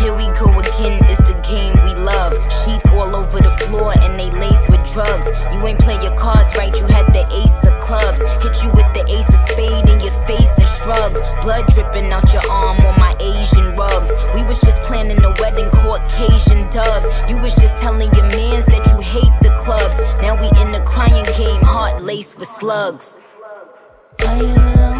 Here we go again, it's the game we love. Sheets all over the floor and they laced with drugs. You ain't play your cards right, you had the ace of clubs. Hit you with the ace of spade in your face and shrugged. Blood dripping out your arm on my Asian rugs. We was just planning a wedding, Caucasian doves. You was just telling your mans that you hate the clubs. Now we in the crying game, heart laced with slugs. Are you alone?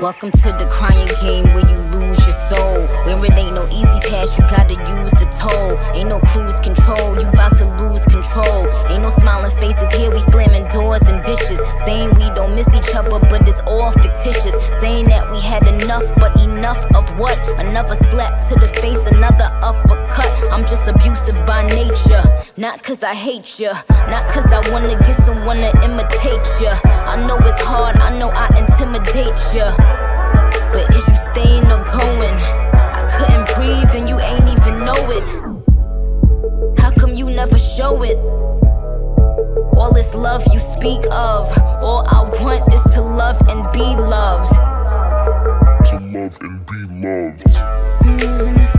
Welcome to the crying game where you lose your soul. Where it ain't no easy pass, you gotta miss each other, but it's all fictitious. Saying that we had enough, but enough of what? Another slap to the face, another uppercut. I'm just abusive by nature. Not cause I hate ya, not cause I wanna get someone to imitate ya. I know it's hard, I know I intimidate ya. But is you staying or going? I couldn't breathe and you ain't even know it. How come you never show it? this love you speak of. All I want is to love and be loved. To love and be loved. Mm,